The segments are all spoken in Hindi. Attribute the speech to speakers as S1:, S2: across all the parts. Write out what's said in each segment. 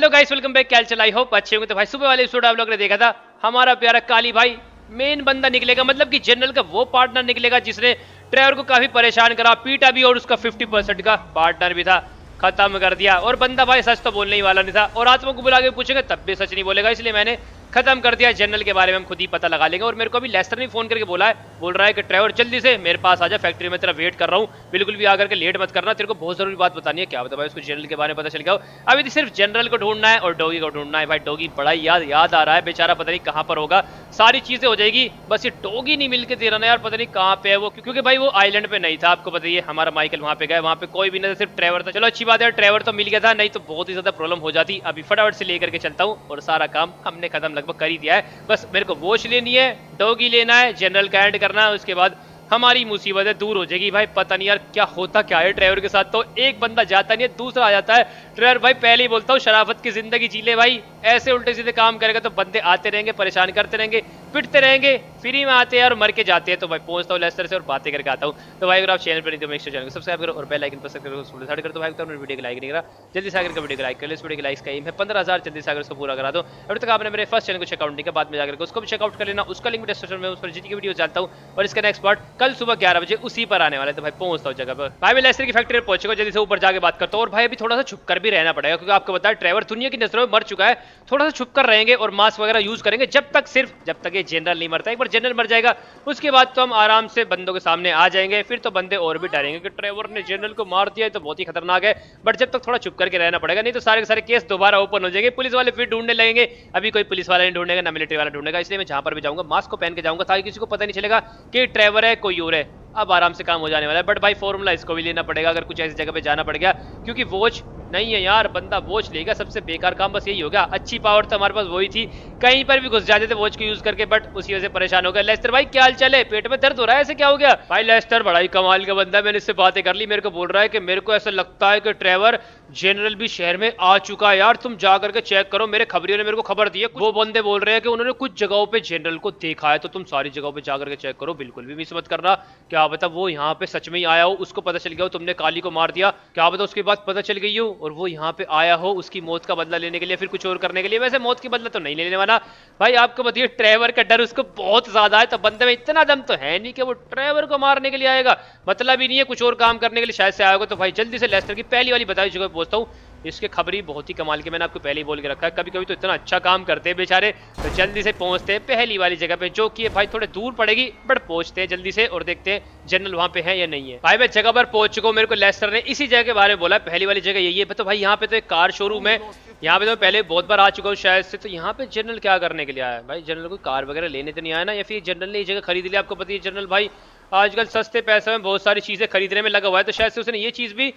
S1: हेलो गाइस वेलकम बैक क्या चल? आई होप अच्छे होंगे। तो भाई, सुबह वाले एपिसोड आप लोग ने देखा था। हमारा प्यारा काली भाई मेन बंदा निकलेगा। मतलब कि जनरल का वो पार्टनर निकलेगा जिसने ड्राइवर को काफ़ी परेशान करा। पीटा भी और उसका 50 परसेंट का पार्टनर भी था। खत्म कर दिया। और बंदा भाई, सच तो बोलने ही वाला नहीं था। और आत्मा को बुला के पूछेगा, तब भी सच नहीं बोलेगा। इसलिए मैंने खत्म कर दिया। जनरल के बारे में हम खुद ही पता लगा लेंगे। और मेरे को अभी लेस्टर ने फ़ोन करके बोला है, बोल रहा है कि ड्राइवर जल्दी से मेरे पास आ जा, फैक्ट्री में तेरा वेट कर रहा हूँ। बिल्कुल भी आकर के लेट मत करना, तेरे को बहुत ज़रूरी बात बतानी है। क्या बता भाई, उसको जनरल के बारे में पता चल गया अभी तो सिर्फ़ जनरल को ढूंढना है और डोगी को ढूंढना है, भाई डोगी बड़ा याद याद आ रहा है। बेचारा पता नहीं कहाँ पर होगा। सारी चीज़ें हो जाएगी, बस ये डोगी नहीं मिलकर दे रहा यार, पता नहीं कहाँ पे है वो। क्योंकि भाई वो आइलैंड पे नहीं था, आपको बताइए हमारा माइकल वहाँ पे गया, वहाँ पे कोई भी नहीं सिर्फ़ ड्राइवर था। चलो अच्छी बात है ड्राइवर तो मिल गया था, नहीं तो बहुत ही ज़्यादा प्रॉब्लम हो जाती। अभी फटाफट से लेकर के चलता हूँ और सारा काम हमने खत्म लगभग कर ही दिया है। बस मेरे को वॉच लेनी है, डोगी लेना है, जनरल कैंड करना है, उसके बाद हमारी मुसीबतें दूर हो जाएगी। भाई पता नहीं यार क्या होता, क्या है ड्राइवर के साथ? तो एक बंदा जाता नहीं है, दूसरा आ जाता है। ड्राइवर, भाई पहले ही बोलता हूँ, शराफत की ज़िंदगी जी ले भाई। ऐसे उल्टे सीधे काम करेगा तो बंदे आते रहेंगे, परेशान करते रहेंगे, पिटते रहेंगे, फ्री में आते हैं और मर के जाते हैं। तो भाई पहुँचता हूँ लेस्टर से और बातें करके आता हूँ। तो भाई अगर आप चैनल पर नहीं तो चैनल को सब्सक्राइब करो और बेल आइकन पर डिसाइड करो तो भाई तो वीडियो को लाइक नहीं करा, जल्दी से आकर वीडियो को लाइक कर इस वीडियो के लाइक का एम है पंद्रह हज़ार, जल्दी सागर उसको पूरा करा दो। अभी तक आपने मेरे फ़र्स्ट चैनल को चेकआउट नहीं किया, बाद में जाकर उसको भी चेकआउट कर लेना। उसका लिंक डिस्क्रिप्शन में उस पर जितनी वीडियो जानता हूँ और इसका नेक्स्ट पार्ट कल सुबह ग्यारह बजे उसी पर आने वाला तो भाई पहुँचता हूँ जगह पर। भाई, मैं लेस्टर की फैक्ट्री पहुंचेगा जल्दी से ऊपर जाकर बात करता हूँ और भाई अभी थोड़ा सा छुप कर भी रहना पड़ेगा, क्योंकि आपको बताया ड्राइवर दुनिया की नज़रों में मर चुका है। थोड़ा सा छुप कर रहेंगे और मास्क वगैरह यूज़ करेंगे, जब तक सिर्फ़, जब तक ये जनरल नहीं मरता, एक बार जनरल मर जाएगा, उसके बाद तो हम आराम से बंदों के सामने आ जाएँगे, फिर तो बंदे और भी डरेंगे कि ड्राइवर ने जनरल को मार दिया है तो बहुत ही खतरनाक है बट जब तक थोड़ा छुप करके रहना पड़ेगा, नहीं तो सारे के सारे केस दोबारा ओपन हो जाएँगे, पुलिस वाले फिर ढूँढने लगेंगे, अभी कोई पुलिस वाला नहीं ढूंढेगा, ना मिलिट्री वाला ढूंढेगा, इसलिए मैं जहाँ पर भी जाऊँगा मास्क को पहन के जाऊँगा, ताकि किसी को पता नहीं चलेगा कि ट्रेवर है, कोई और है। अब आराम से काम हो जाने वाला है। बट भाई फॉर्मूला इसको भी लेना पड़ेगा, अगर कुछ ऐसी जगह पे जाना पड़ गया, क्योंकि वॉच नहीं है यार, बंदा वॉच लेगा, सबसे बेकार काम बस यही होगा अच्छी पावर तो हमारे पास वही थी, कहीं पर भी घुस जाते थे वॉच को यूज़ करके बट उसी वजह से परेशान हो गया लेस्टर भाई, क्या चले पेट में दर्द हो रहा है ऐसे क्या हो गया? भाई लेस्टर बड़ा ही कमाल का बंदा मैंने इससे बातें कर ली, मेरे को बोल रहा है कि मेरे को ऐसा लगता है कि ट्रेवर जनरल भी शहर में आ चुका है यार, तुम जा करके चेक करो, मेरे खबरियों ने मेरे को खबर दी है। वो बंदे बोल रहे हैं कि उन्होंने कुछ जगहों पे जनरल को देखा है तो तुम सारी जगहों पे जा करके चेक करो, बिल्कुल भी मिस मत करना, क्या बता वो यहाँ पे सच में ही आया हो, उसको पता चल गया हो, तुमने काली को मार दिया। क्या बता उसके बाद पता चल गई हो, और वो यहाँ पे आया हो उसकी मौत का बदला लेने के लिए, फिर कुछ और करने के लिए। वैसे मौत की बदला तो नहीं लेने वाला। भाई, आपको बताइए, ट्रेवर का डर उसको बहुत ज़्यादा है तो बंदे में इतना दम तो है नहीं कि वो ट्रेवर को मारने के लिए आएगा। मतलब ही नहीं है, कुछ और काम करने के लिए शायद से आएगा तो भाई, जल्दी से लेस्टर की पहली वाली बताई जगह पहुँचता हूँ। इसके खबरी बहुत ही कमाल की, मैंने आपको पहले ही बोल के रखा है। कभी कभी तो इतना अच्छा काम करते हैं बेचारे तो जल्दी से पहुँचते हैं पहली वाली जगह पे, जो कि भाई थोड़े दूर पड़ेगी, बट पहुँचते हैं जल्दी से और देखते हैं जनरल वहाँ पे है या नहीं है। भाई, मैं जगह पर पहुँच चुका हूँ, मेरे को लेस्टर ने इसी जगह के बारे में बोला पहली वाली जगह यही है। तो भाई, यहाँ पे तो एक कार शोरूम है। यहाँ पे तो मैं पहले बहुत बार आ चुका हूँ शायद से। तो यहाँ पे जनरल क्या करने के लिए आया भाई जनरल कोई कार वगैरह लेने तो नहीं आया ना? या फिर जनरल ने ये जगह खरीद लिया आपको पता है जनरल भाई, आजकल सस्ते पैसे में बहुत सारी चीज़ें खरीदने में लगा हुआ है। तो शायद से उसने ये चीज़ भी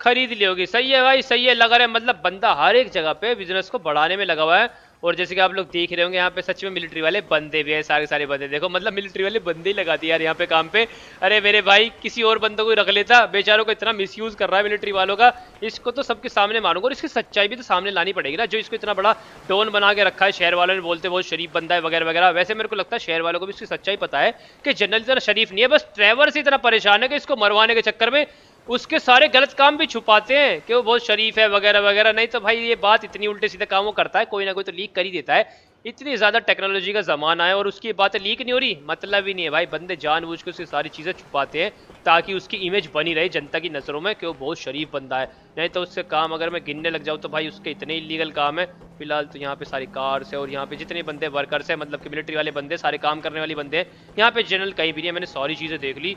S1: खरीद ली होगी सही है भाई, सही है, लगा रहा है मतलब बंदा हर एक जगह पे बिज़नेस को बढ़ाने में लगा हुआ है। और जैसे कि आप लोग देख रहे होंगे, यहाँ पे सच में मिलिट्री वाले बंदे भी है, सारे सारे बंदे। देखो मतलब मिलिट्री वाले बंदे ही लगाती यार यहाँ पे काम पे। अरे मेरे भाई, किसी और बंदों को रख लेता। बेचारों को इतना मिसयूज कर रहा है मिलिट्री वालों का। इसको तो सबके सामने मारूँगा और इसकी सच्चाई भी तो सामने लानी पड़ेगी ना। जो इसको इतना बड़ा टोन बना के रखा है, शहर वालों ने बोलते बहुत शरीफ बंदा है, वगैरह वगैरह। वैसे मेरे को लगता है शहर वालों को भी इसकी सच्चाई पता है कि जनरल इतना शरीफ नहीं है, बस ड्राइवर से इतना परेशान है कि इसको मरवाने के चक्कर में उसके सारे गलत काम भी छुपाते हैं कि वो बहुत शरीफ है वगैरह वगैरह। नहीं तो भाई ये बात इतनी उल्टे सीधे काम वो करता है, कोई ना कोई तो लीक कर ही देता है। इतनी ज़्यादा टेक्नोलॉजी का जमाना है और उसकी बातें लीक नहीं हो रही मतलब ही नहीं है भाई। बंदे जानबूझ के उसकी सारी चीज़ें छुपाते हैं ताकि उसकी इमेज बनी रहे जनता की नज़रों में कि वो बहुत शरीफ बंदा है। नहीं तो उससे काम अगर मैं गिनने लग जाऊँ तो भाई उसके इतने इलीगल काम है। फ़िलहाल तो यहाँ पे सारी कार्स है और यहाँ पे जितने बंदे वर्कर्स है मतलब कि मिलिट्री वाले बंदे, सारे काम करने वाले बंदे हैं। यहाँ पे जनरल कहीं भी नहीं है, मैंने सारी चीज़ें देख ली।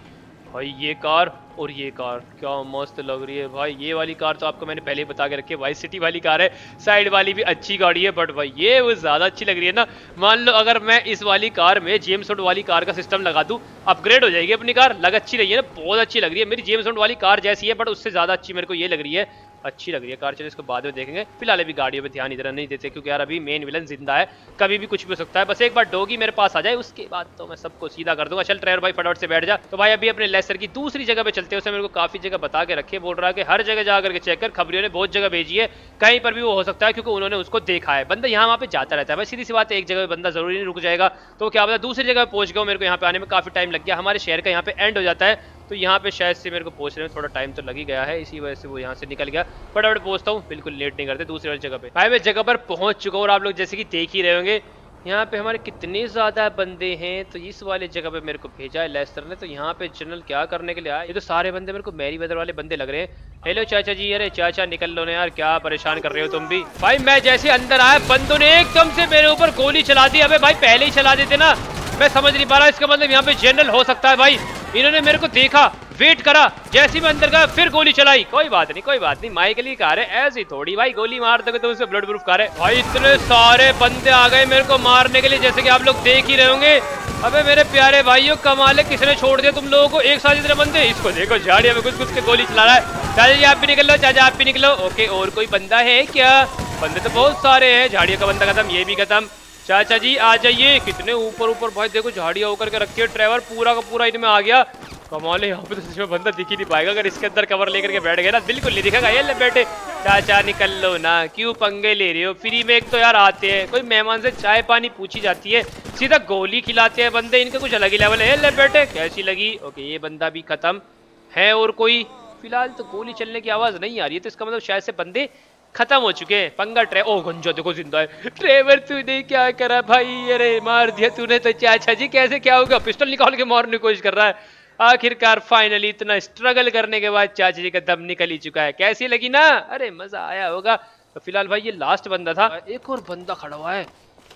S1: भाई, ये कार और ये कार। क्या मस्त लग रही है भाई। ये वाली कार तो आपको मैंने पहले ही बता के रखी है। वाइस सिटी वाली कार है। साइड वाली भी अच्छी गाड़ी है बट भाई, ये वो ज़्यादा अच्छी लग रही है ना। मान लो अगर मैं इस वाली कार में जेम्स वाली कार का सिस्टम लगा दूँ अपग्रेड हो जाएगी अपनी कार। लग अच्छी रही है ना, बहुत अच्छी लग रही है। मेरी जेम्स वाली कार जैसी है बट उससे ज़्यादा अच्छी मेरे को ये लग रही है अच्छी लग रही है कार। चलिए इसको बाद में देखेंगे। फ़िलहाल अभी गाड़ियों पे ध्यान इधर नहीं देते, क्योंकि यार अभी मेन विलन ज़िंदा है। कभी भी कुछ भी हो सकता है। बस एक बार डोगी मेरे पास आ जाए, उसके बाद तो मैं सबको सीधा कर दूँगा। चल ड्राइवर भाई फटाफट से बैठ जा। तो भाई अभी अपने लेसर की दूसरी जगह पे चलते हैं। मेरे को काफ़ी जगह बता के रखे बोल रहा है कि हर जगह जाकर के चेक कर। खबरियों ने बहुत जगह भेजी है। कहीं पर भी वो हो सकता है, क्योंकि उन्होंने उसको देखा है। बंदा यहाँ वहाँ पे जाता रहता है। भाई, सीधी सी बात है, एक जगह पर बंदा ज़रूरी नहीं रुक जाएगा। तो क्या बता दूसरी जगह पहुँच गया मेरे को यहाँ पे आने में। काफ़ी टाइम लग गया। हमारे शहर का यहाँ पे एंड हो जाता है। तो यहाँ पे शायद से मेरे को पहुँचने में थोड़ा टाइम तो लग ही गया है, इसी वजह से वो यहाँ से निकल गया। फटाफट पहुँचता हूँ, बिल्कुल लेट नहीं करते, दूसरी वाली जगह पे। भाई मैं जगह पर पहुँच चुका हूँ और आप लोग जैसे कि देख ही रहे होंगे, यहाँ पे हमारे कितने ज़्यादा बंदे हैं तो इस वाले जगह पे मेरे को भेजा है लेस्टर ने। तो यहाँ पे जनरल क्या करने के लिए आया? ये तो सारे बंदे मेरे को मैरी वेदर वाले बंदे लग रहे हैं। हेलो चाचा जी, अरे चाचा निकल लो ना यार, क्या परेशान कर रहे हो तुम भी? भाई मैं जैसे अंदर आया, बंदों ने एकदम से मेरे ऊपर गोली चला दी। अबे भाई पहले ही चला देते ना। मैं समझ नहीं पा रहा इसका मतलब यहाँ पे जनरल हो सकता है भाई। इन्होंने मेरे को देखा वेट करा, जैसे मैं अंदर गया, फिर गोली चलाई। कोई बात नहीं, कोई बात नहीं, माइक लिए कार है, ऐसी थोड़ी भाई गोली मार दोगे तो उससे ब्लड प्रूफ कार है। भाई इतने सारे बंदे आ गए मेरे को मारने के लिए, जैसे कि आप लोग देख ही रहे होंगे। अबे मेरे प्यारे भाइयों, कमाल किसने छोड़ दिया तुम लोगों को? एक साथ इतने बंदे, इसको देखो, झाड़िया में कुछ कुछ के गोली चला रहा है। चाचा जी, आप भी निकल लो, चाचा आप भी निकलो। ओके, और कोई बंदा है क्या? बंदे तो बहुत सारे हैं, झाड़ियों का बंदा खत्म, ये भी खत्म। चाचा जी, आ जाइए। कितने ऊपर ऊपर भाई, देखो झाड़ियाँ होकर के रखी ड्राइवर पूरा का पूरा इनमें आ गया। कमाल यहाँ पे तो सच में बंदा दिख ही नहीं पाएगा। अगर इसके अंदर कवर लेकर के बैठ गए ना, बिल्कुल नहीं दिखेगा। ये बैठे। चाचा निकल लो ना, क्यों पंगे ले रहे हो? फ्री में एक तो यार आते हैं। कोई मेहमान से चाय पानी पूछी जाती है, सीधा गोली खिलाते हैं बंदे। इनके कुछ अलग ही लेवल है। ले बैठे। कैसी लगी? ओके ये बंदा भी खत्म। है और कोई? फ़िलहाल तो गोली चलने की आवाज़ नहीं आ रही है तो इसका मतलब शायद से बंदे खत्म हो चुके हैं। पंगा ट्रे ओ, गंजा, देखो ज़िंदा है। ट्रेवर तूने क्या करा भाई? अरे, मार दिया तूने तो। चाचा जी, कैसे, क्या होगा पिस्टल निकाल के मारने की कोशिश कर रहा है। आखिरकार फाइनली इतना स्ट्रगल करने के बाद चाचा जी का दम निकल ही चुका है। कैसी लगी ना? अरे, मज़ा आया होगा। तो फ़िलहाल भाई, ये लास्ट बंदा था। एक और बंदा खड़ा हुआ है।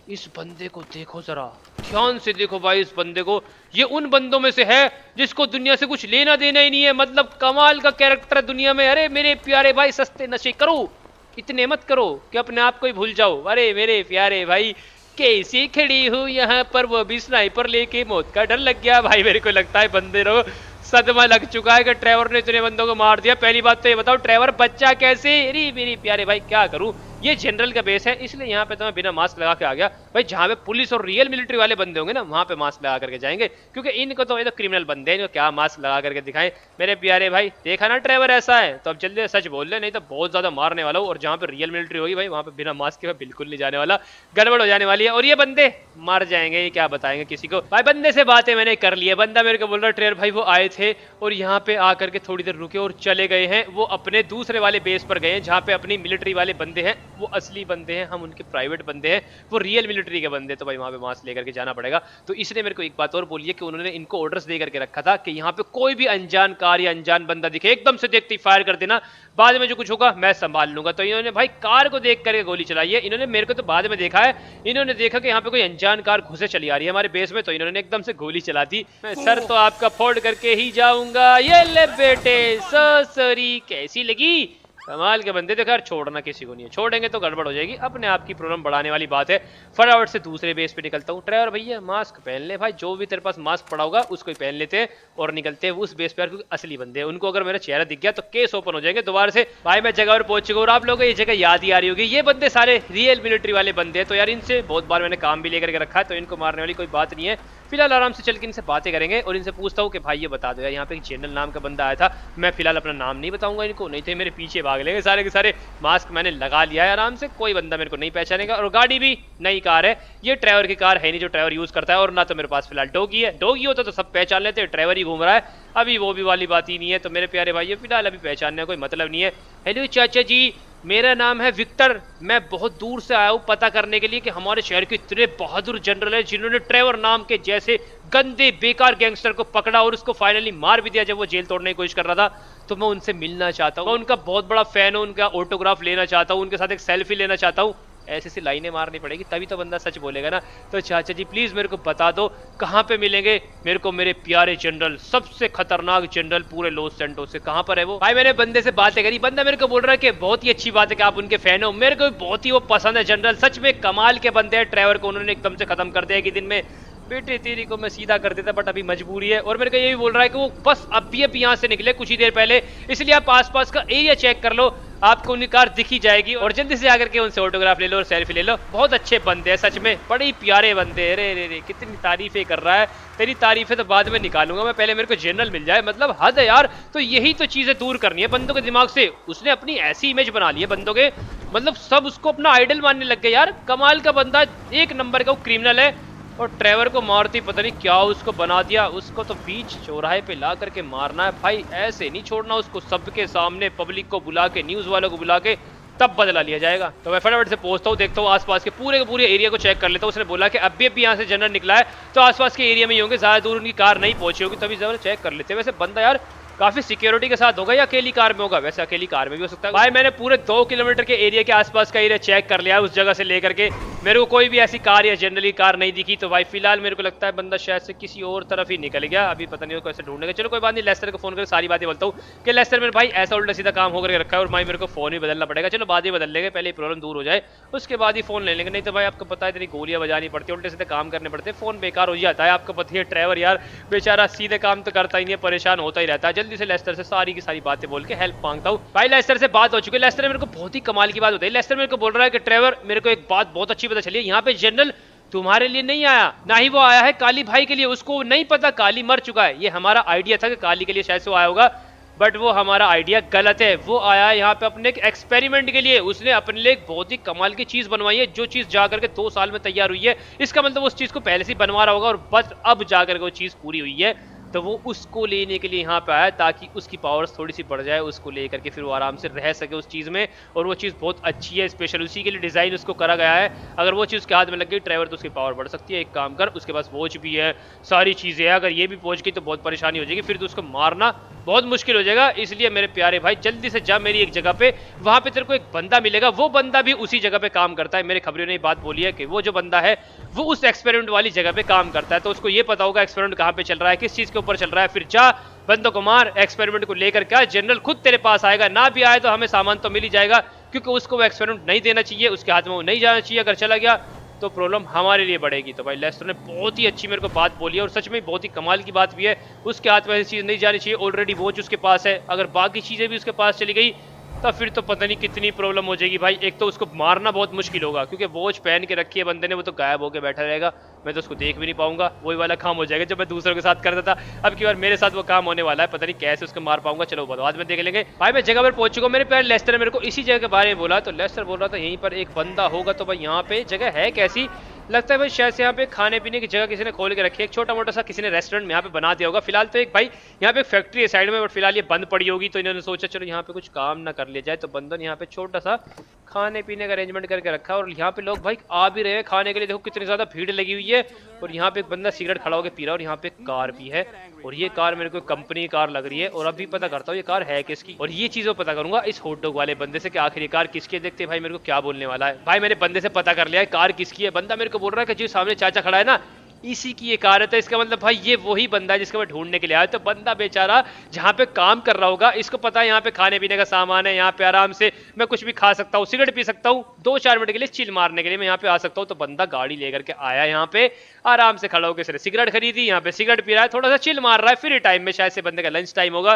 S1: इस बंदे को देखो जरा। ध्यान से देखो भाई, इस बंदे को। ये उन बंदों में से है जिसको दुनिया से कुछ लेना देना ही नहीं है। मतलब कमाल का कैरेक्टर है दुनिया में। अरे, मेरे प्यारे भाई, सस्ते नशे करो। इतने मत करो कि अपने आप को ही भूल जाओ। अरे मेरे प्यारे भाई, कैसी खड़ी हूँ यहाँ पर? वो भी स्नाइपर लेके मौत का डर लग गया। भाई, मेरे को लगता है बंदे रहो। सदमा लग चुका है कि ट्रेवर ने इतने बंदों को मार दिया। पहली बात तो ये बताओ, ट्रेवर बच्चा कैसे? अरे मेरे प्यारे भाई, क्या करूँ? ये जनरल का बेस है, इसलिए यहाँ पे तो मैं बिना मास्क लगा के आ गया। भाई, जहाँ पे पुलिस और रियल मिलिट्री वाले बंदे होंगे ना, वहाँ पे मास्क लगा करके जाएँगे। क्योंकि इनको तो ये तो क्रिमिनल बंदे हैं, इनको क्या मास्क लगा करके दिखाएँ। मेरे प्यारे भाई, देखा ना ड्राइवर ऐसा है? तो अब जल्दी सच बोल ले, नहीं तो बहुत ज़्यादा मारने वाला हूँ। और जहाँ पे रियल मिलिट्री होगी भाई, वहाँ पे बिना मास्क के बिल्कुल नहीं जाने वाला। गड़बड़ हो जाने वाली है। और ये बंदे मार जाएँगे, ये क्या बताएँगे किसी को? भाई, बंदे से बातें मैंने कर ली है। बंदा मेरे को बोल रहा ट्रेवर भाई, वो आए थे और यहाँ पे आकर के थोड़ी देर रुके और चले गए हैं। वो अपने दूसरे वाले बेस पर गए हैं, जहाँ पे अपनी मिलिट्री वाले बंदे हैं। वो असली बंदे हैं हम उनके प्राइवेट बंदे हैं वो रियल मिलिट्री के बंदे तो भाई वहाँ पे मास्क लेकर के जाना पड़ेगा। तो इसने मेरे को एक बात और बोली है कि उन्होंने इनको ऑर्डर्स दे करके रखा था कि यहाँ पे कोई भी अनजान कार या अनजान बंदा दिखे एकदम से देखते ही फायर कर देना बाद में जो कुछ होगा मैं संभाल लूँगा। तो इन्होंने भाई कार को देख करके गोली चलाई है इन्होंने मेरे को तो बाद में देखा है इन्होंने देखा कि यहाँ पे कोई अनजान कार घुसे चली आ रही है हमारे बेस में तो इन्होंने एकदम से गोली चला दी। मैं सर तो आपका फोड़ करके ही जाऊँगा ये ले बेटे सॉरी कैसी लगी? कमाल के बंदे देखो यार छोड़ना किसी को नहीं है। छोड़ेंगे तो गड़बड़ हो जाएगी। अपने आप की प्रॉब्लम बढ़ाने वाली बात है। फटाफट से दूसरे बेस पे निकलता हूँ। ड्राइवर भैया मास्क पहन ले भाई। जो भी तेरे पास मास्क पड़ा होगा, उसको ही पहन लेते हैं और निकलते हैं उस बेस पे क्योंकि असली बंदे हैं। उनको अगर मेरा चेहरा दिख गया तो केस ओपन हो जाएँगे दोबारा से। भाई, मैं जगह पर पहुँच चुका हूँ और आप लोगों को ये जगह याद ही आ रही होगी। ये बंदे सारे रियल मिलिट्री वाले बंदे हैं। तो यार, इनसे बहुत बार मैंने काम भी लेकर के रखा है तो इनको मारने वाली कोई बात नहीं है। फ़िलहाल आराम से चल के इनसे बातें करेंगे और इनसे पूछता हूँ कि भाई, ये बता दो यार, यहाँ पे एक जनरल नाम का बंदा आया था। मैं फ़िलहाल अपना नाम नहीं बताऊँगा इनको, नहीं थे मेरे पीछे भाग लेंगे। सारे के सारे मास्क मैंने लगा लिया है आराम से, कोई बंदा मेरे को नहीं पहचानेगा और गाड़ी भी नई कार है। ये ड्राइवर की कार है नहीं जो ड्राइवर यूज़ करता है और ना तो मेरे पास फ़िलहाल डोगी है। डोगी होता तो सब पहचान लेते ड्राइवर ही घूम रहा है। अभी वो भी वाली बात ही नहीं है तो मेरे प्यारे भाई फ़िलहाल अभी पहचानने का कोई मतलब नहीं है। हेलो चाचा जी, मेरा नाम है विक्टर। मैं बहुत दूर से आया हूँ पता करने के लिए कि हमारे शहर के इतने बहादुर जनरल हैं जिन्होंने ट्रेवर नाम के जैसे गंदे, बेकार गैंगस्टर को पकड़ा और उसको फाइनली मार भी दिया जब वो जेल तोड़ने की कोशिश कर रहा था। तो मैं उनसे मिलना चाहता हूँ। मैं उनका बहुत बड़ा फ़ैन हूँ, उनका ऑटोग्राफ लेना चाहता हूँ, उनके साथ एक सेल्फी लेना चाहता हूँ। ऐसी ऐसी लाइनें मारनी पड़ेगी, तभी तो बंदा सच बोलेगा ना। तो चाचा जी प्लीज़ मेरे को बता दो, कहाँ पे मिलेंगे? मेरे को मेरे प्यारे जनरल सबसे खतरनाक जनरल पूरे लॉस सेंटो से कहाँ पर है वो? भाई, मैंने बंदे से बातें करी। बंदा मेरे को बोल रहा है कि बहुत ही अच्छी बात है कि आप उनके फ़ैन हो। मेरे को बहुत ही वो पसंद है जनरल सच में कमाल के बंदे हैं ड्राइवर को उन्होंने एकदम से खत्म कर दिया कि दिन में। बेटे, तेरी को मैं सीधा कर देता बट अभी मजबूरी है। और मेरे को ये भी बोल रहा है कि वो बस अभी यहाँ से निकले कुछ ही देर पहले, इसलिए आप आसपास का एरिया चेक कर लो, आपको उनकी कार दिखी जाएगी और जल्दी से आकर के उनसे ऑटोग्राफ ले लो और सेल्फी ले लो। बहुत अच्छे बंदे हैं, सच में, बड़े ही प्यारे बंदे अरे रे रे कितनी तारीफें कर रहा है। तेरी तारीफें तो बाद में निकालूँगा मैं, पहले मेरे को जनरल मिल जाए। मतलब हद है यार तो यही तो चीज़ें दूर करनी है बंदों के दिमाग से। उसने अपनी ऐसी इमेज बना ली है बंदों के। मतलब सब उसको अपना आइडल मानने लग गए यार। कमाल का बंदा, एक नंबर का वो क्रिमिनल है। और ट्रेवर को मारती, पता नहीं क्या उसको बना दिया। उसको तो बीच चौराहे पे ला करके मारना है। भाई, ऐसे नहीं छोड़ना उसको सबके सामने, पब्लिक को बुला के, न्यूज़ वालों को बुला के, तब बदला लिया जाएगा। तो मैं फटाफट से पहुँचता हूँ, देखता हूँ आसपास के पूरे के पूरे एरिया को चेक कर लेता हूँ। उसने बोला कि अभी अभी यहाँ से जनरल निकला है तो आसपास के एरिया में ही होंगे, ज़्यादा दूर उनकी कार नहीं पहुँची होगी, तभी जरा चेक कर लेते हैं। वैसे बंदा यार काफ़ी सिक्योरिटी के साथ होगा या अकेली कार में होगा? वैसे अकेली कार में भी हो सकता है। भाई, मैंने पूरे दो किलोमीटर के एरिया के आसपास का एरिया चेक कर लिया, उस जगह से लेकर के। मेरे को कोई भी ऐसी कार या जनरली कार नहीं दिखी तो भाई, फ़िलहाल मेरे को लगता है बंदा शायद से किसी और तरफ़ ही निकल गया। अभी पता नहीं कैसे ढूंढेगा चलो, कोई बात नहीं लेस्टर को फ़ोन कर, सारी बातें बोलता हूँ कि लेस्टर मेरे भाई, ऐसा उल्टा सीधा काम होकर रखा है और भाई, मेरे को फ़ोन भी बदलना पड़ेगा। चलो बाद ही बदल लेंगे, पहले प्रॉब्लम दूर हो जाए, उसके बाद ही फ़ोन ले लेंगे। नहीं तो भाई, आपको पता है इतनी गोलियाँ बजानी पड़ती है, उल्टे सीधे काम करने पड़ते हैं। फ़ोन बेकार हो जाता है। आपको पता है ड्राइवर यार, बेचारा सीधे काम तो करता ही नहीं परेशान होता ही रहता है। जल्दी से लेस्टर से सारी की सारी बातें बोल के हेल्प माँगता हूँ। भाई, लेस्टर से बात हो चुकी है। लेस्टर मेरे को बहुत ही कमाल की बात बताई लेस्टर मेरे को बोल रहा है कि ट्रेवर, मेरे को एक बात बहुत अच्छी पता चली है। यहाँ पे जनरल तुम्हारे लिए नहीं आया, ना ही वो आया है काली भाई के लिए। उसको नहीं पता काली मर चुका है। ये हमारा आइडिया था कि काली के लिए शायद से आया होगा बट वो हमारा आइडिया गलत है। वो आया है यहाँ पे अपने एक एक्सपेरिमेंट के लिए। उसने अपने लिए एक बहुत ही कमाल की चीज़ बनवाई है। जो चीज़ जा करके दो साल में तैयार हुई है, इसका मतलब उस चीज़ को पहले से बनवा रहा होगा और बस अब जाकर के वो चीज़ पूरी हुई है। तो वो उसको लेने के लिए यहाँ पे आया ताकि उसकी पावर्स थोड़ी सी बढ़ जाए, उसको लेकर के फिर वो आराम से रह सके उस चीज़ में। और वो चीज़ बहुत अच्छी है स्पेशल उसी के लिए डिज़ाइन उसको करा गया है। अगर वो चीज़ उसके हाथ में लग गई ड्राइवर तो उसकी पावर बढ़ सकती है, एक काम कर, उसके पास वॉच भी है, सारी चीज़ें हैं। अगर ये भी पहुँच गई तो बहुत परेशानी हो जाएगी, फिर तो उसको मारना बहुत मुश्किल हो जाएगा। इसलिए मेरे प्यारे भाई, जल्दी से जा मेरी एक जगह पे, वहाँ पे तेरे को एक बंदा मिलेगा, वो बंदा भी उसी जगह पे काम करता है। मेरे खबरों ने बात बोली है कि वो जो बंदा है, वो उस एक्सपेरिमेंट वाली जगह पे काम करता है। तो उसको ये पता होगा एक्सपेरिमेंट कहाँ पे चल रहा है, किस चीज़ के ऊपर चल रहा है। फिर जा बंदो को मार एक्सपेरिमेंट को लेकर क्या? जनरल खुद तेरे पास आएगा। ना भी आए तो हमें सामान तो मिल ही जाएगा, क्योंकि उसको वो एक्सपेरिमेंट नहीं देना चाहिए, उसके हाथ में वो नहीं जाना चाहिए। अगर चला गया तो प्रॉब्लम हमारे लिए बढ़ेगी। तो भाई लेस्टर ने बहुत ही अच्छी मेरे को बात बोली है, और सच में बहुत ही कमाल की बात भी है। उसके हाथ में ऐसी चीज़ नहीं जानी चाहिए। ऑलरेडी वॉच उसके पास है, अगर बाकी चीज़ें भी उसके पास चली गई तो फिर तो पता नहीं कितनी प्रॉब्लम हो जाएगी। भाई, एक तो उसको मारना बहुत मुश्किल होगा, क्योंकि वॉच पहन के रखी है बंदे ने, वो तो गायब होकर बैठा रहेगा। मैं तो उसको देख भी नहीं पाऊँगा। वही वाला काम हो जाएगा जब मैं दूसरों के साथ करता था। अब की बार मेरे साथ वो काम होने वाला है, पता नहीं कैसे उसको मार पाऊँगा। चलो बाद में देख लेंगे। भाई, मैं जगह पर पहुँच चुका मेरे पैर लेस्टर मेरे को इसी जगह के बारे में बोला। तो लेस्टर बोल रहा था, यहीं पर एक बंदा होगा। तो भाई, यहाँ पे जगह है कैसी? लगता है भाई, शायद यहाँ पे खाने पीने की जगह किसी ने खोल के रखी है। एक छोटा मोटा सा किसी ने रेस्टोरेंट यहाँ पे बना दिया होगा। फ़िलहाल तो एक भाई, यहाँ पे फैक्ट्री है साइड में बट फ़िलहाल ये बंद पड़ी होगी तो इन्होंने सोचा, चलो यहाँ पे कुछ काम ना कर लिया जाए। तो बंदन यहाँ पे छोटा सा खाने पीने का अरेंजमेंट करके रखा और यहाँ पे लोग भाई आ भी रहे हैं खाने के लिए। देखो कितनी ज़्यादा भीड़ लगी हुई है, और यहाँ पे एक बंदा सिगरेट खड़ा होकर पी रहा है, और यहाँ पे कार भी है। और ये कार मेरे को कंपनी कार लग रही है, और अभी पता करता हूँ ये कार है किसकी। और ये चीज़ पता करूँगा इस हॉट वाले बंदे से कि आखिर ये कार किसकी देखते भाई मेरे को क्या बोलने वाला है। भाई मैंने बंदे से पता कर लिया है, कार किसकी है? बंदा मेरे को बोल रहा है कि जो सामने चाचा खड़ा है ना, इसी की एक कार है। इसका मतलब भाई, ये वही बंदा है जिसको मैं ढूँढने के लिए आया। तो बंदा बेचारा जहाँ पे काम कर रहा होगा, इसको पता है यहाँ पे खाने पीने का सामान है, यहाँ पे आराम से मैं कुछ भी खा सकता हूँ, सिगरेट पी सकता हूँ दो चार मिनट के लिए चिल मारने के लिए मैं यहाँ पे आ सकता हूँ। तो बंदा गाड़ी लेकर के आया यहाँ पे, आराम से खड़ा होकर सिगरेट खरीदी, यहाँ पे सिगरेट पी रहा है, थोड़ा सा चिल मार रहा है, फ्री टाइम में शायद से बंदे का लंच टाइम होगा।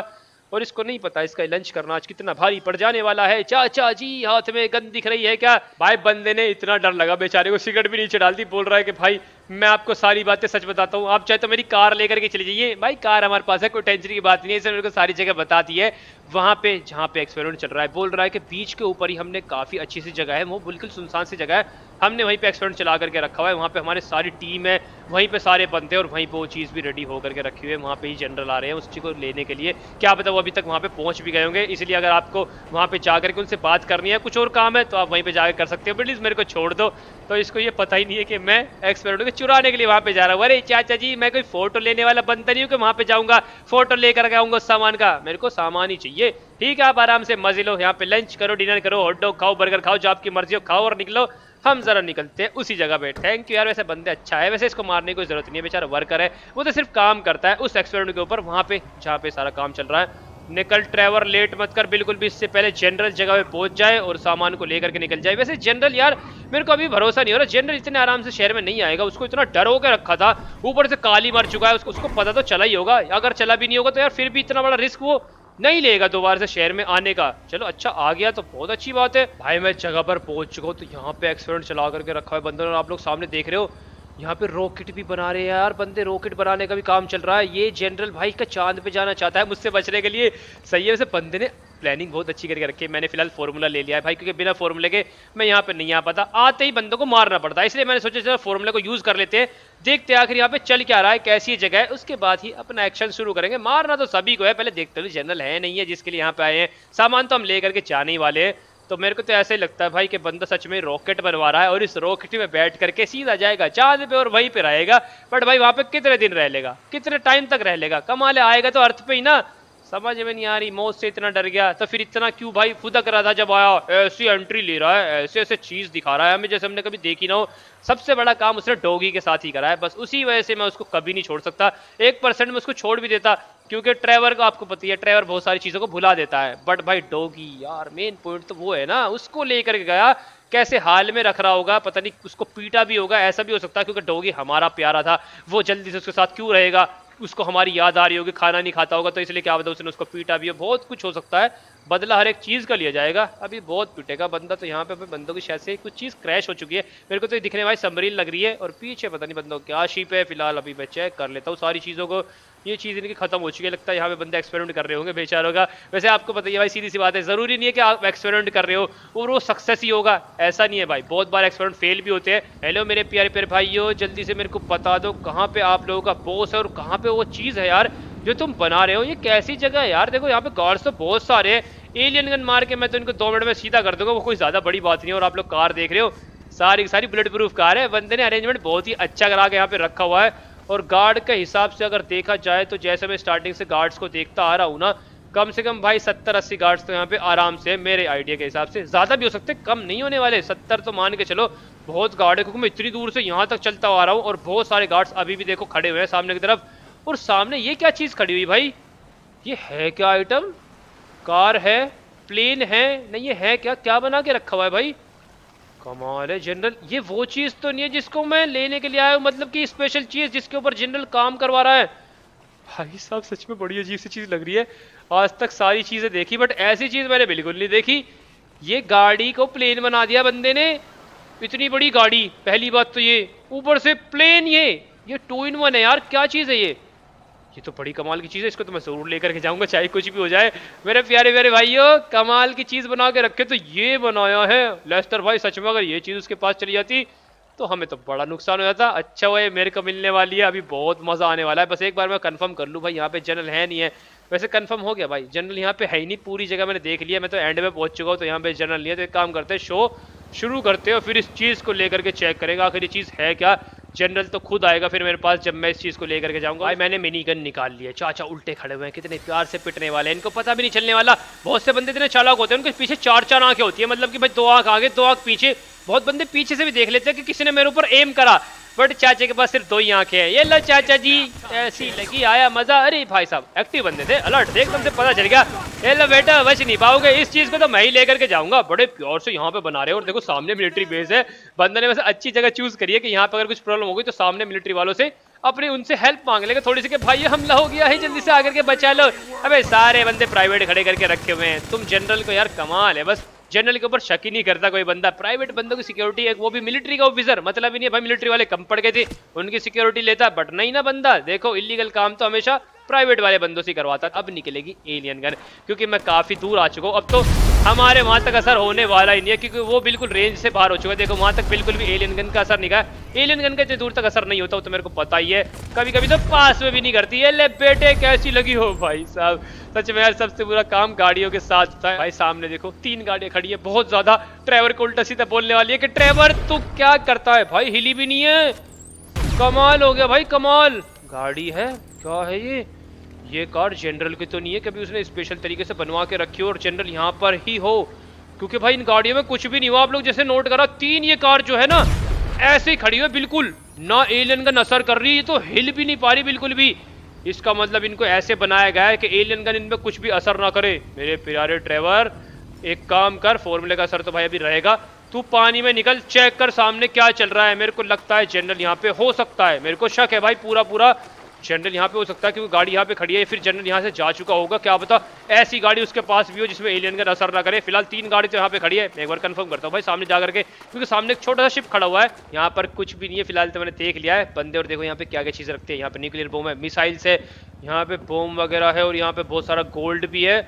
S1: और इसको नहीं पता इसका लंच करना आज कितना भारी पड़ जाने वाला है। चाचा जी, हाथ में गंद दिख रही है क्या? भाई, बंदे ने इतना डर लगा, बेचारे को सिगरेट भी नीचे डाल दी, बोल रहा है कि भाई मैं आपको सारी बातें सच बताता हूँ। आप चाहे तो मेरी कार लेकर के चले जाइए। भाई, कार हमारे पास है, कोई टेंशन की बात नहीं है। इसे मेरे को सारी जगह बता दी है। वहाँ पे, जहाँ पे एक्सपेरिमेंट चल रहा है, बोल रहा है कि बीच के ऊपर ही हमने काफ़ी अच्छी सी जगह है। वो बिल्कुल सुनसान सी जगह है। हमने वहीं पे एक्सपेरिमेंट चला करके रखा हुआ है। वहाँ पे हमारे सारी टीम है, वहीं पे सारे हैं और वहीं पे वो चीज़ भी रेडी होकर के रखी हुई है। वहाँ पे ही जनरल आ रहे हैं उस चीज़ को लेने के लिए। क्या पता वो अभी तक वहाँ पे पहुँच भी गए होंगे। इसलिए अगर आपको वहाँ पे जा करके उनसे बात करनी है, कुछ और काम है तो आप वहीं पर जाकर कर सकते हो। प्लीज़ मेरे को छोड़ दो। तो इसको ये पता ही नहीं है कि मैं एक्सपेरिमेंट को चुराने के लिए वहाँ पे जा रहा हूँ। अरे चाचा जी, मैं कोई फ़ोटो लेने वाला बनता नहीं हूँ कि वहाँ पे जाऊँगा। फ़ोटो लेकर आऊँगा सामान का। मेरे को सामान ही चाहिए। ठीक है, आप आराम से मज़े लो। यहाँ पे लंच करो डिनर करो हॉट डॉग खाओ बर्गर खाओ, जो आपकी मर्ज़ी हो, खाओ और निकलो। हम जरा निकलते हैं उसी जगह पे। थैंक यू यार, वैसे बंदे अच्छा है। वैसे इसको मारने की ज़रूरत नहीं है, बेचारा वर्कर है। वो तो सिर्फ़ काम करता है उस एक्सपेरिमेंट के ऊपर, वहाँ पे जहाँ पे सारा काम चल रहा है। निकल ट्रेवर, लेट मत कर, बिल्कुल भी इससे पहले जनरल जगह पे पहुँच जाए और सामान को लेकर के निकल जाए। वैसे जनरल यार, मेरे को अभी भरोसा नहीं हो रहा। जनरल इतने आराम से शहर में नहीं आएगा, उसको इतना डर होकर रखा था। ऊपर से काली मर चुका है, उसको उसको पता तो चला ही होगा। अगर चला भी नहीं होगा तो यार फिर भी इतना बड़ा रिस्क वो नहीं लेगा दोबारा से शहर में आने का। चलो अच्छा आ गया तो बहुत अच्छी बात है। भाई, मैं जगह पर पहुँच चुका हूँ तो यहाँ पे एक्सपेरिमेंट चला करके रखा है बंदर, और आप लोग सामने देख रहे हो। यहाँ पे रॉकेट भी बना रहे हैं यार। बंदे रॉकेट बनाने का भी काम चल रहा है। ये जनरल भाई का चाँद पे जाना चाहता है मुझसे बचने के लिए। सही है, वैसे बंदे ने प्लानिंग बहुत अच्छी करके रखी है। मैंने फ़िलहाल फॉर्मूला ले लिया है भाई, क्योंकि बिना फॉर्मूले के मैं यहाँ पे नहीं आ पाता। आते ही बंदों को मारना पड़ता है, इसलिए मैंने सोचा चलो फॉर्मूले को यूज़ कर लेते हैं। देखते आखिर यहाँ पे चल क्या रहा है, कैसी जगह है। उसके बाद ही अपना एक्शन शुरू करेंगे। मारना तो सभी को है, पहले देखते हुए जनरल है नहीं है जिसके लिए यहाँ पे आए हैं। सामान तो हम ले करके जाने ही वाले हैं। तो मेरे को तो ऐसे ही लगता है भाई कि बंदा सच में रॉकेट बनवा रहा है और इस रॉकेट में बैठ करके सीधा जाएगा चाँद पे और वहीं पे रहेगा, बट भाई वहाँ पे कितने दिन रह लेगा? कितने टाइम तक रह लेगा? कमाल आएगा तो अर्थ पे ही ना। समझ में नहीं आ रही, मौत से इतना डर गया। तो फिर इतना क्यों भाई? फुदक रहा था जब आया, ऐसी एंट्री ले रहा है, ऐसे ऐसे चीज़ दिखा रहा है। हमें जैसे हमने कभी देखी ना हो, सबसे बड़ा काम उसने डोगी के साथ ही करा है। बस उसी वजह से मैं उसको कभी नहीं छोड़ सकता। एक परसेंट में उसको छोड़ भी देता, क्योंकि ट्रेवर को आपको पता है ट्रेवर बहुत सारी चीज़ों को भुला देता है। बट भाई डोगी, यार मेन पॉइंट तो वो है ना, उसको लेकर गया, कैसे हाल में रख रहा होगा, पता नहीं, उसको पीटा भी होगा, ऐसा भी हो सकता है क्योंकि डोगी हमारा प्यारा था। वो जल्दी से उसके साथ क्यों रहेगा? उसको हमारी याद आ रही होगी, खाना नहीं खाता होगा तो इसलिए क्या बताओ उसने उसको पीटा भी है। बहुत कुछ हो सकता है, बदला हर एक चीज़ का लिया जाएगा। अभी बहुत पीटेगा बंदा तो यहाँ पे बंदों की शायद से कुछ चीज़ क्रैश हो चुकी है। मेरे को तो दिखने वाली समरील लग रही है, और पीछे पता नहीं बंदों क्या शिप है, फ़िलहाल अभी मैं चेक कर लेता हूँ सारी चीज़ों को। ये चीज़ इनकी खत्म हो चुकी है। लगता है यहाँ पे बंदे एक्सपेरिमेंट कर रहे होंगे, बेचारों का वैसे आपको बताइए भाई, सीधी सी बात है, ज़रूरी नहीं है कि आप एक्सपेरिमेंट कर रहे हो। और वो सक्सेस ही होगा, ऐसा नहीं है भाई। बहुत बार एक्सपेरिमेंट फेल भी होते हैं। हेलो मेरे प्यारे प्यारे भाइयों, जल्दी से मेरे को बता दो कहाँ पे आप लोगों का बोस है और कहाँ पे वो चीज़ है यार जो तुम बना रहे हो। ये कैसी जगह है यार? देखो यहाँ पे गार्ड्स तो बहुत सारे एलियन गन मार के मैं तो इनको दो मिनट में सीधा कर दूँगा, वो कोई ज़्यादा बड़ी बात नहीं है। और आप लोग कार देख रहे हो, सारी सारी बुलेट प्रूफ कार है। बंदे ने अरेंजमेंट बहुत ही अच्छा करा के यहाँ पे रखा हुआ है। और गार्ड के हिसाब से अगर देखा जाए तो जैसे मैं स्टार्टिंग से गार्ड्स को देखता आ रहा हूँ ना, कम से कम भाई सत्तर, अस्सी गार्ड्स तो यहाँ पे आराम से मेरे आइडिया के हिसाब से। ज़्यादा भी हो सकते, कम नहीं होने वाले, सत्तर तो मान के चलो, बहुत गार्ड है, क्योंकि मैं इतनी दूर से यहाँ तक चलता आ रहा हूँ और बहुत सारे गार्ड्स अभी भी देखो खड़े हुए हैं सामने की तरफ़। और सामने ये क्या चीज़ खड़ी हुई भाई? ये है क्या आइटम कार है प्लेन है, नहीं, ये है क्या? क्या बना के रखा हुआ है भाई? कमाल है जनरल ये वो चीज़ तो नहीं है जिसको मैं लेने के लिए आया हूँ मतलब कि स्पेशल चीज़ जिसके ऊपर जनरल काम करवा रहा है। भाई साहब, सच में बड़ी अजीब सी चीज़ लग रही है। आज तक सारी चीज़ें देखी बट ऐसी चीज़ मैंने बिल्कुल नहीं देखी। ये गाड़ी को प्लेन बना दिया बंदे ने। इतनी बड़ी गाड़ी, पहली बात तो ये। ऊपर से प्लेन ये। ये टू इन वन है यार, क्या चीज़ है ये? ये तो बड़ी कमाल की चीज़ है, इसको तो मैं ज़रूर लेकर के जाऊँगा, चाहे कुछ भी हो जाए। मेरे प्यारे प्यारे भाइयों, कमाल की चीज़ बना के रखे तो ये बनाया है। लेस्टर भाई, सच में अगर ये चीज़ उसके पास चली जाती तो हमें तो बड़ा नुकसान हो जाता। अच्छा हुआ मेरे को मिलने वाली है, अभी बहुत मज़ा आने वाला है। बस एक बार मैं कंफर्म कर लूँ भाई, यहाँ पे जनरल है नहीं है। वैसे कंफर्म हो गया भाई जनरल यहाँ पे है ही नहीं, पूरी जगह मैंने देख लिया, मैं तो एंड में पहुँच चुका हूँ तो यहाँ पे जनरल नहीं है। तो एक काम करते हैं शो शुरू करते हैं और फिर इस चीज़ को लेकर के चेक करेगा, आखिर ये चीज़ है क्या? जनरल तो खुद आएगा, फिर मेरे पास जब मैं इस चीज़ को लेकर के जाऊँगा। भाई, मैंने मिनी गन निकाल लिया। चाचा उल्टे खड़े हुए हैं, कितने प्यार से पिटने वाले हैं। इनको पता भी नहीं चलने वाला। बहुत से बंदे इतने चालाक होते हैं, उनके पीछे चार चार आँखें होती है। मतलब कि भाई, दो आँख आगे, दो आँख पीछे। बहुत बंदे पीछे से भी देख लेते हैं कि किसी ने मेरे ऊपर एम करा। बट चाचे के पास सिर्फ़ दो ही आँखें हैं। ये लो चाचा जी, ऐसी लगी, आया मज़ा। अरे भाई साहब एक्टिव बंदे थे अलर्ट एकदम से पता चल गया। बेटा, बच नहीं पाओगे। इस चीज़ को तो मैं ही लेकर के जाऊँगा। बड़े प्योर से यहाँ पे बना रहे हो और देखो, सामने मिलिट्री बेस है। बंदे ने वैसे अच्छी जगह चूज़ करी है कि यहाँ पे अगर कुछ प्रॉब्लम होगी तो सामने मिलिट्री वालों से अपने उनसे हेल्प मांग लेंगे। थोड़ी सी कि, भाई हमला हो गया है, जल्दी से आकर के बचा लो। अबे, सारे बंदे प्राइवेट खड़े करके रखे हुए हैं। तुम जनरल को यार कमाल है। बस जनरल के ऊपर शक ही नहीं करता कोई बंदा। प्राइवेट बंदों की सिक्योरिटी है, वो भी मिलिट्री का ऑफिसर मतलब ही नहीं है, भाई मिलिट्री वाले कम पड़ गए थे। उनकी सिक्योरिटी लेता बट नहीं ना बंदा। देखो इलीगल काम तो हमेशा प्राइवेट वाले बंदों से करवाता अब निकलेगी एलियन गन क्योंकि मैं काफ़ी दूर आ चुका हूँ। अब तो हमारे वहाँ तक असर होने वाला ही नहीं है, क्योंकि वो बिल्कुल रेंज से बाहर हो चुका है। देखो, वहाँ तक बिल्कुल भी एलियन गन का असर नहीं है एलियन गन का इतनी दूर तक असर नहीं होता तो मेरे को पता ही है। कभी कभी तो पास में भी नहीं करती है। ले बेटे, कैसी लगी हो भाई साहब? सच में यार, सबसे बुरा काम गाड़ियों के साथ है भाई, सामने देखो, तीन गाड़ियाँ खड़ी है। बहुत ज़्यादा ड्राइवर को उल्टा सीधा बोलने वाली है कि, ड्राइवर, तू क्या करता है भाई? हिली भी नहीं है। कमाल हो गया भाई, कमाल। गाड़ी है? क्या है ये? ये कार जनरल की तो नहीं है, कभी उसने स्पेशल तरीके से बनवा के रखी हो और जनरल यहाँ पर ही हो। क्योंकि भाई इन गाड़ियों में कुछ भी नहीं हुआ। आप लोग जैसे नोट करा, तीन ये कार जो है ना, ऐसे ही खड़ी है, बिल्कुल। ना एलियन का नसर कर रही है तो हिल भी नहीं पा रही बिल्कुल भी। इसका मतलब इनको ऐसे बनाया गया है कि एलियन गन इनमें कुछ भी असर ना करे। मेरे प्यारे ड्राइवर एक काम कर फॉर्मूले का असर तो भाई अभी रहेगा। तू पानी में निकल चेक कर सामने क्या चल रहा है। मेरे को लगता है जनरल यहाँ पे हो सकता है। मेरे को शक है भाई पूरा पूरा जनरल यहाँ पे हो सकता है क्योंकि गाड़ी यहाँ पे खड़ी है, फिर जनरल यहाँ से जा चुका होगा। क्या पता ऐसी गाड़ी उसके पास भी हो जिसमें एलियन का असर ना करे। फ़िलहाल तीन गाड़ी तो यहाँ पे खड़ी है। मैं एक बार कंफर्म करता हूँ भाई, सामने जा करके क्योंकि सामने एक छोटा सा शिप खड़ा हुआ है। यहाँ पर कुछ भी नहीं है, फ़िलहाल तो मैंने देख लिया है। बंदे और देखो यहाँ पे क्या क्या चीज़ रखते हैं। यहाँ पे न्यूक्लियर बोम है मिसाइल्स है, यहाँ पे बोम वगैरह है और यहाँ पे बहुत सारा गोल्ड भी है।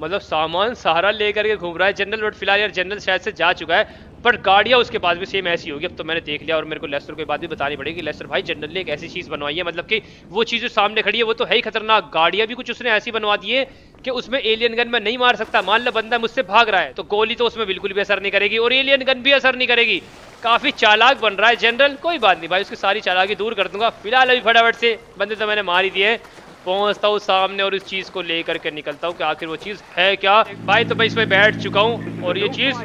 S1: मतलब सामान सहारा लेकर के घूम रहा है। जनरल बट फ़िलहाल यार जनरल शायद से जा चुका है बट गाड़ियाँ उसके पास भी सेम ऐसी होगी। अब तो मैंने देख लिया और मेरे को लेस्टर के बाद भी बतानी पड़ेगी लेस्टर भाई जनरल ने एक ऐसी चीज़ बनवाई है मतलब कि वो चीज़ जो सामने खड़ी है, वो तो है ही खतरनाक। गाड़ियाँ भी कुछ उसने ऐसी बनवा दी है कि उसमें एलियन गन में नहीं मार सकता। मान लो बंदा मुझसे भाग रहा है तो गोली तो उसमें बिल्कुल भी असर नहीं करेगी और एलियन गन भी असर नहीं करेगी। काफ़ी चालाक बन रहा है जनरल कोई बात नहीं भाई, उसकी सारी चालाकी दूर कर दूँगा। फ़िलहाल अभी फटाफट से बंदे तो मैंने मार ही दिए पहुँचता हूँ सामने और इस चीज़ को लेकर के निकलता हूँ कि आखिर वो चीज़ है क्या? भाई तो मैं इसमें बैठ चुका हूँ और ये चीज़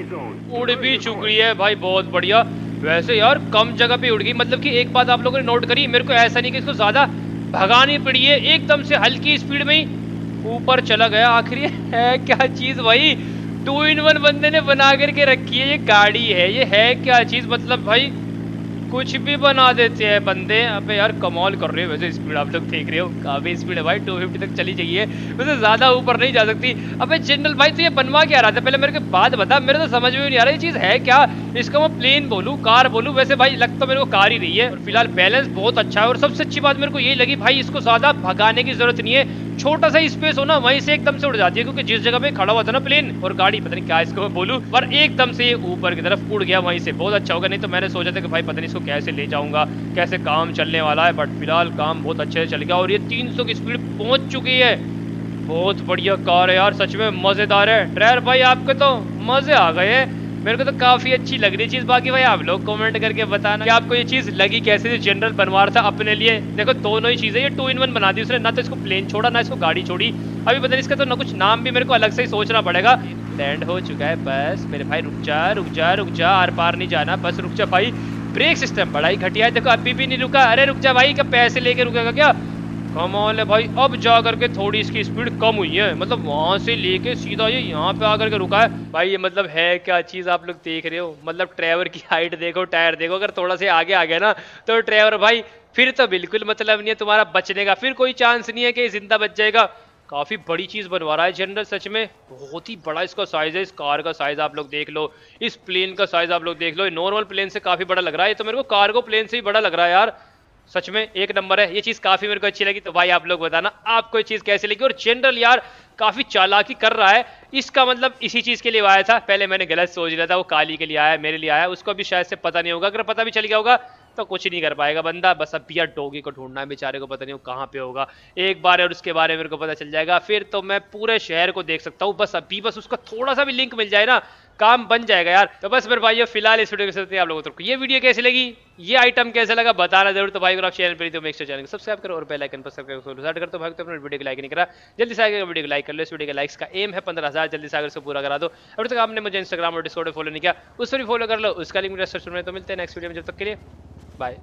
S1: उड़ भी चुकी है। भाई, बहुत बढ़िया। वैसे यार, कम जगह पे उड़ गई। मतलब कि एक बात आप लोगों ने नोट करी, मेरे को ऐसा नहीं कि इसको ज़्यादा भगानी पड़ी है। एकदम से हल्की स्पीड में ही ऊपर चला गया। आखिर ये है क्या चीज़ भाई? टू इन वन बंदे ने बना करके रखी है। ये गाड़ी है। ये है क्या चीज़? मतलब भाई कुछ भी बना देते हैं बंदे। अबे यार, कमाल कर रहे हो वैसे स्पीड आप लोग देख रहे हो। काफ़ी स्पीड है भाई 250 तक चली जाइए। वैसे ज़्यादा ऊपर नहीं जा सकती। अबे जनरल भाई तो ये बनवा क्या रहा था? पहले मेरे को बात बता, मेरे तो समझ में नहीं आ रहा, ये चीज़ है क्या? इसका मैं प्लेन बोलूँ कार बोलूँ, वैसे भाई, लग तो मेरे को कार ही रही है। और फ़िलहाल बैलेंस बहुत अच्छा है और सबसे अच्छी बात मेरे को यही लगी, भाई, इसको ज़्यादा भगाने की ज़रूरत नहीं है। छोटा सा स्पेस हो ना, वहीं से एकदम से उड़ जाती है, क्योंकि जिस जगह पे खड़ा हुआ था ना प्लेन और गाड़ी, पता नहीं क्या इसको मैं बोलूँ, पर एकदम से ऊपर की तरफ़ उड़ गया, वहीं से। बहुत अच्छा होगा, नहीं तो मैंने सोचा था कि भाई पता नहीं इसको कैसे ले जाऊँगा, कैसे काम चलने वाला है बट फ़िलहाल काम बहुत अच्छे से चल गया, और ये तीन सौ की स्पीड पहुँच चुकी है। बहुत बढ़िया कार है यार, सच में मज़ेदार है। ड्राइवर भाई, आपके तो मज़े आ गए मेरे को तो काफ़ी अच्छी लग रही चीज़। बाकी भाई, आप लोग कमेंट करके बताना कि आपको ये चीज़ लगी कैसे जो जनरल बनवार था अपने लिए। देखो, दोनों ही चीज़ें, ये टू इन वन बना दी उसने। ना तो इसको प्लेन छोड़ा, ना इसको गाड़ी छोड़ी। अभी पता नहीं, इसका तो ना कुछ नाम भी मेरे को अलग से ही सोचना पड़ेगा। लैंड हो चुका है, बस। मेरे भाई, रुक जा रुक जा रुक जा। आर पार नहीं जाना, बस रुक जा भाई। ब्रेक सिस्टम बड़ा ही घटिया है। देखो, अभी भी नहीं रुका। अरे रुक जा भाई, क्या पैसे लेके रुकेगा क्या? कमाल है भाई। अब जा करके थोड़ी इसकी स्पीड कम हुई है। मतलब वहाँ से लेके सीधा ये यहाँ पे आकर के रुका है। भाई ये मतलब है क्या चीज़ आप लोग देख रहे हो? मतलब ड्राइवर की हाइट देखो, टायर देखो। अगर थोड़ा से आगे आ गया ना तो ड्राइवर भाई, फिर तो बिल्कुल मतलब नहीं है तुम्हारा बचने का। फिर कोई चांस नहीं है कि ज़िंदा बच जाएगा। काफ़ी बड़ी चीज़ बनवा रहा है जनरल सच में। बहुत ही बड़ा इसका साइज़ है। इस कार का साइज़ आप लोग देख लो। इस प्लेन का साइज़ आप लोग देख लो। नॉर्मल प्लेन से काफ़ी बड़ा लग रहा है। ये तो मेरे को कार्गो प्लेन से ही बड़ा लग रहा है यार। सच में एक नंबर है। ये चीज़ काफ़ी मेरे को अच्छी लगी तो भाई आप लोग बताना आपको ये चीज़ कैसी लगी। और जनरल यार काफ़ी चालाकी कर रहा है। इसका मतलब इसी चीज़ के लिए आया था। पहले मैंने गलत सोच लिया था, वो काली के लिए आया, मेरे लिए आया। उसको भी शायद से पता नहीं होगा। अगर पता भी चल गया होगा तो कुछ नहीं कर पाएगा बंदा। बस अब पिया डोगी को ढूंढना है, बेचारे को पता नहीं वो कहाँ पे होगा। एक बार और उसके बारे में मेरे को पता चल जाएगा। फिर तो मैं पूरे शहर को देख सकता हूँ। बस अभी बस उसका थोड़ा सा भी लिंक मिल जाए ना काम बन जाएगा यार। तो बस मेरे भाइयों, फ़िलहाल इस वीडियो के साथ आप लोगों को ये वीडियो कैसी लगी? ये आइटम कैसा लगा? बताना ज़रूर। तो भाई, अगर आप चैनल पर तो मेक चैनल को सब्सक्राइब करो और बेल आइकन पर सब्सक्राइब कर। तो भाई तो अपने वीडियो को लाइक नहीं करा। जल्दी से आगे वीडियो को लाइक कर लो। इस वीडियो के लाइक्स का एम है पंद्रह हज़ार। जल्दी से आगे उसको पूरा करा दो। अभी तक आपने मुझे इंस्टाग्राम और डिस्कॉर्ड फॉलो नहीं किया, उस पर भी फॉलो कर लो। उसका लिंक मेरे में तो मिलते हैं नेक्स्ट वीडियो में। जब तक के लिए बाय